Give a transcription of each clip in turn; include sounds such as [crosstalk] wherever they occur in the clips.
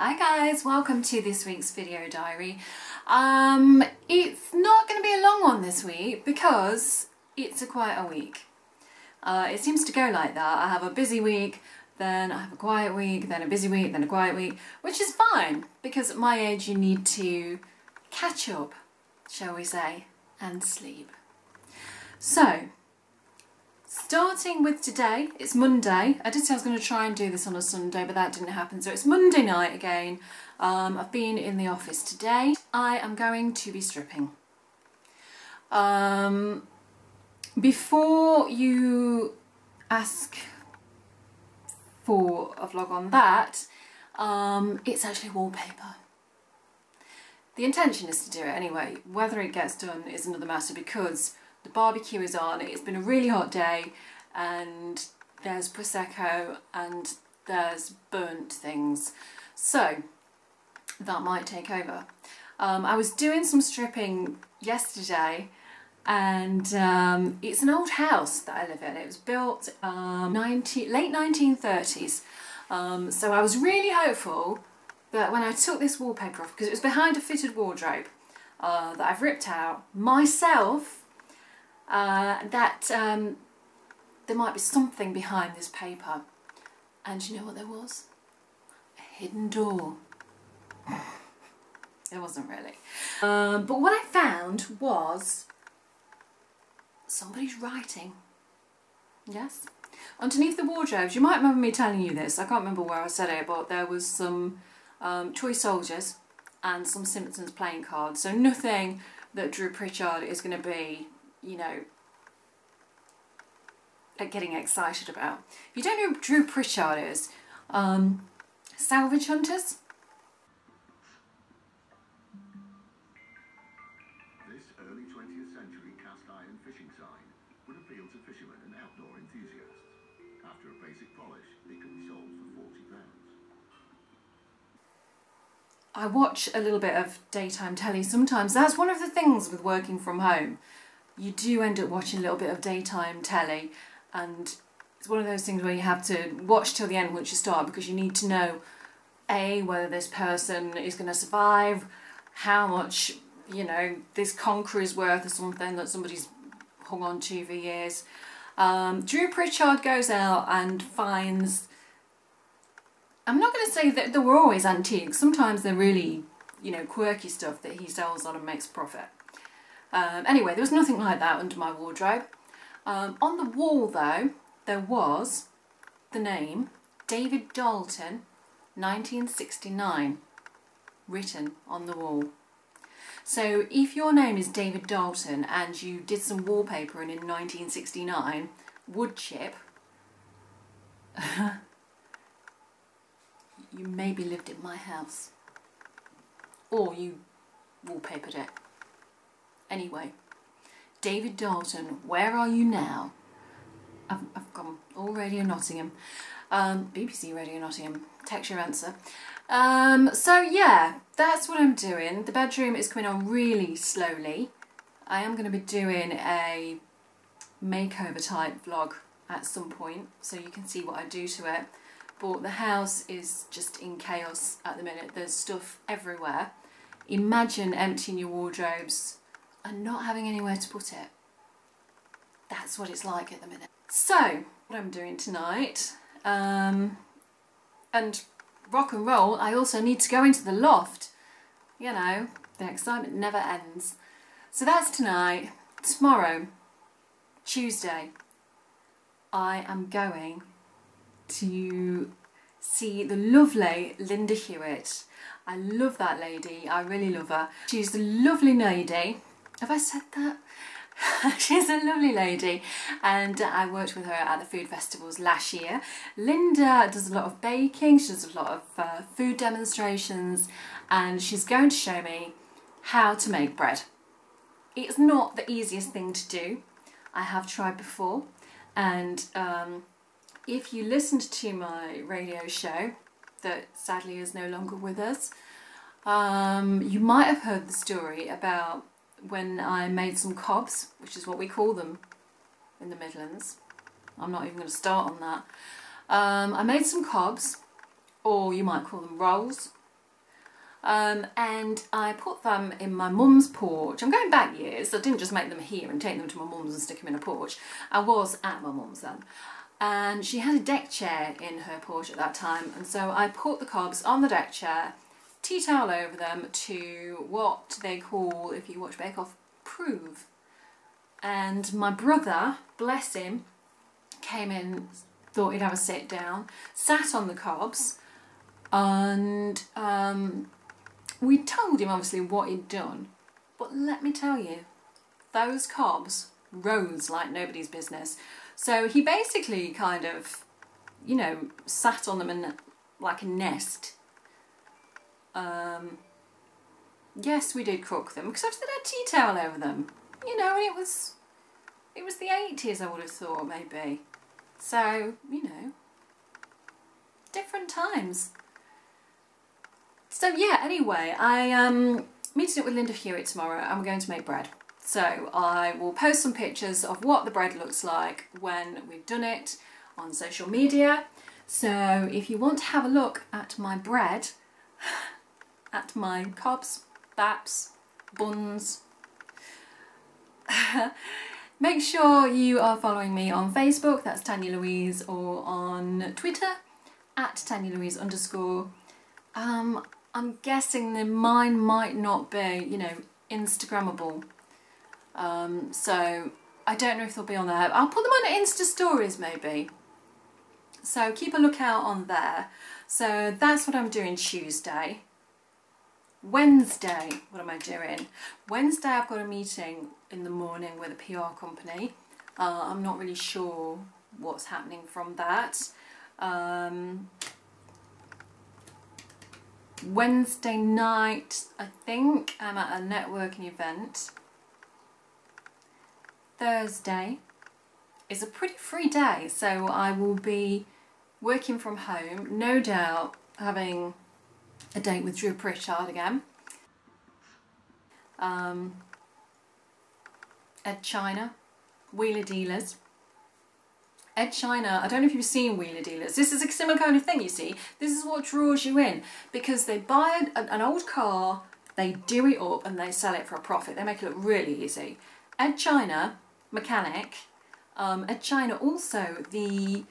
Hi guys, welcome to this week's video diary. Um, it's not going to be a long one this week because it's a quiet week. Uh, it seems to go like that. I have a busy week, then I have a quiet week, then a busy week, then a quiet week, which is fine because at my age you need to catch up, shall we say, and sleep. So, starting with today, it's Monday. I did say I was going to try and do this on a Sunday, but that didn't happen. So it's Monday night again. Um, I've been in the office today. I am going to be stripping. Um, before you ask for a vlog on that, um, it's actually wallpaper. The intention is to do it anyway. Whether it gets done is another matter because the barbecue is on, it's been a really hot day and there's Prosecco and there's burnt things. So that might take over. Um, I was doing some stripping yesterday and um, it's an old house that I live in. It was built um, 90, late 1930s. Um, so I was really hopeful that when I took this wallpaper off, because it was behind a fitted wardrobe uh, that I've ripped out myself, uh, that um, there might be something behind this paper. And you know what there was? A hidden door. [sighs] it wasn't really. Um, but what I found was somebody's writing. Yes? Underneath the wardrobes, you might remember me telling you this, I can't remember where I said it, but there was some um, toy soldiers and some Simpsons playing cards. So nothing that Drew Pritchard is going to be, you know, getting excited about. If you don't know who Drew Pritchard is, um, Salvage Hunters, This early 20th century cast iron fishing sign would appeal to fishermen and outdoor enthusiasts. After a basic polish, it can be sold for £40. I watch a little bit of daytime telly sometimes. That's one of the things with working from home. You do end up watching a little bit of daytime telly and it's one of those things where you have to watch till the end once you start because you need to know A, whether this person is going to survive, how much, you know, this conqueror is worth or something that somebody's hung on to for years. Um, Drew Pritchard goes out and finds I'm not going to say that there were always antiques. Sometimes they're really, you know, quirky stuff that he sells on and makes profit. Um, anyway, there was nothing like that under my wardrobe. Um, on the wall, though, there was the name David Dalton, 1969, written on the wall. So if your name is David Dalton and you did some wallpapering in 1969, wood chip, [laughs] you maybe lived in my house. Or you wallpapered it. Anyway, David Dalton, where are you now? I've, I've gone all Radio Nottingham. Um, BBC Radio Nottingham, text your answer. Um, so yeah, that's what I'm doing. The bedroom is coming on really slowly. I am going to be doing a makeover type vlog at some point so you can see what I do to it but the house is just in chaos at the minute. There's stuff everywhere. Imagine emptying your wardrobes and not having anywhere to put it. That's what it's like at the minute. So, what I'm doing tonight, um, and rock and roll, I also need to go into the loft. You know, the excitement never ends. So that's tonight. Tomorrow, Tuesday, I am going to see the lovely Linda Hewitt. I love that lady, I really love her. She's a lovely lady. Have I said that? [laughs] She's a lovely lady and I worked with her at the food festivals last year. Linda does a lot of baking, she does a lot of uh, food demonstrations and she's going to show me how to make bread. It's not the easiest thing to do. I have tried before and um, if you listened to my radio show, that sadly is no longer with us, um, you might have heard the story about when I made some cobs, which is what we call them in the Midlands. I'm not even going to start on that. Um, I made some cobs, or you might call them rolls, Um, and I put them in my mum's porch. I'm going back years, I didn't just make them here and take them to my mum's and stick them in a porch. I was at my mum's then. And she had a deck chair in her porch at that time, and so I put the cobs on the deck chair, tea towel over them to what they call, if you watch Bake Off, prove. And my brother, bless him, came in, thought he'd have a sit down, sat on the cobs, and um, we told him obviously what he'd done. But let me tell you, those cobs rose like nobody's business. So he basically kind of, you know, sat on them in like a nest. Um, yes, we did cook them because I've had a tea towel over them. You know, and it was, it was the 80s I would have thought maybe. So, you know, different times. So yeah, anyway, I am um, meeting up with Linda Hewitt tomorrow and we're going to make bread. So I will post some pictures of what the bread looks like when we've done it on social media. So if you want to have a look at my bread, at my cobs, baps, buns, [laughs] make sure you are following me on Facebook, that's Tanya Louise, or on Twitter, at Tanya Louise underscore. Um, I'm guessing that mine might not be, you know, Instagrammable. Um, so I don't know if they'll be on there. I'll put them on Insta stories maybe. So keep a lookout on there. So that's what I'm doing Tuesday. Wednesday, what am I doing? Wednesday I've got a meeting in the morning with a PR company. Uh, I'm not really sure what's happening from that. Um, Wednesday night, I think, I'm at a networking event. Thursday is a pretty free day, so I will be working from home, no doubt having a date with Drew Pritchard again. Um, Edd China, Wheeler Dealers. Edd China, I don't know if you've seen Wheeler Dealers. This is a similar kind of thing, you see. This is what draws you in because they buy an, an old car, they do it up and they sell it for a profit. They make it look really easy. Edd China, mechanic. Um, Edd China also the,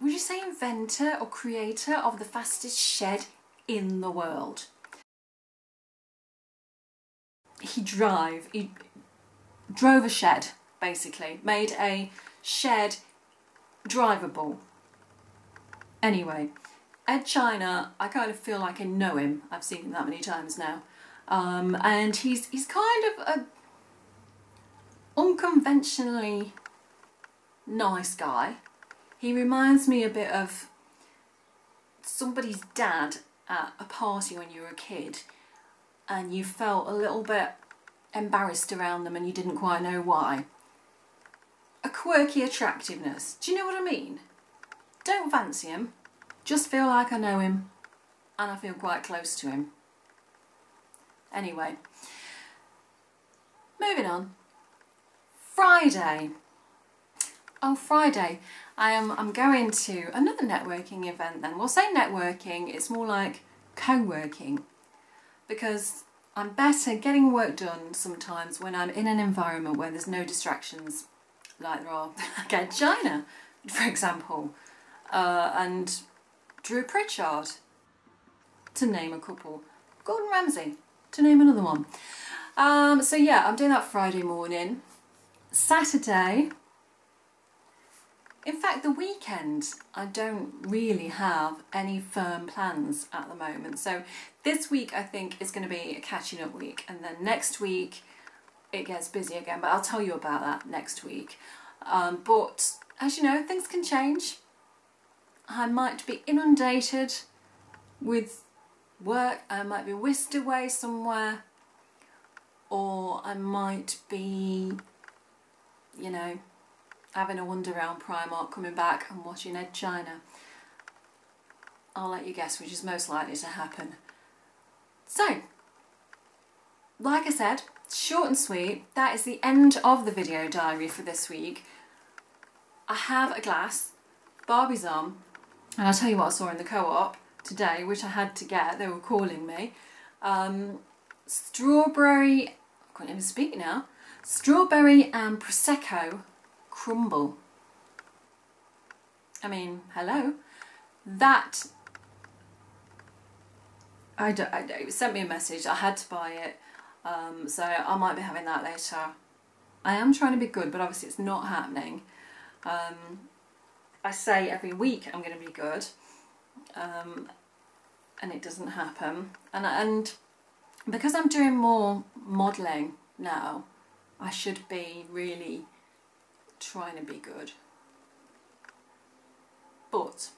would you say inventor or creator of the fastest shed in the world. He drive, he drove a shed basically, made a shed drivable. Anyway, Edd China, I kind of feel like I know him. I've seen him that many times now. Um, and he's he's kind of a unconventionally nice guy. He reminds me a bit of somebody's dad at a party when you were a kid and you felt a little bit embarrassed around them and you didn't quite know why a quirky attractiveness. Do you know what I mean? Don't fancy him, just feel like I know him and I feel quite close to him. Anyway, moving on. Friday. Oh, Friday. I am I'm going to another networking event then. We'll say networking, it's more like co-working because I'm better getting work done sometimes when I'm in an environment where there's no distractions like there are [laughs] again China, for example, uh, and Drew Pritchard, to name a couple. Gordon Ramsay, to name another one. Um, so yeah, I'm doing that Friday morning. Saturday, in fact the weekend, I don't really have any firm plans at the moment. So this week I think is going to be a catching up week and then next week it gets busy again, but I'll tell you about that next week. Um, but as you know, things can change. I might be inundated with work, I might be whisked away somewhere, or I might be, you know, having a wander around Primark, coming back and watching Edd China. I'll let you guess which is most likely to happen. So, like I said, short and sweet, that is the end of the video diary for this week. I have a glass, Barbie's on, and I'll tell you what I saw in the co-op today, which I had to get, they were calling me. Um, strawberry, I can't even speak now. Strawberry and Prosecco crumble. I mean, hello. That I don't, I it sent me a message. I had to buy it, um, so I might be having that later. I am trying to be good, but obviously it's not happening. Um, I say every week I'm going to be good, um, and it doesn't happen. And and because I'm doing more modelling now, I should be really trying to be good. But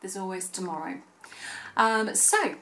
there's always tomorrow. Um, so,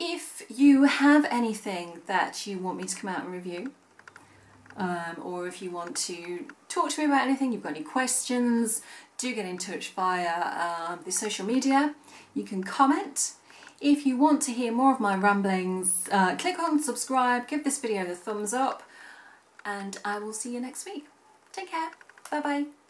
if you have anything that you want me to come out and review, um, or if you want to talk to me about anything, you've got any questions, do get in touch via um, the social media. You can comment. If you want to hear more of my ramblings, uh, click on subscribe, give this video the thumbs up, and I will see you next week. Take care. Bye bye.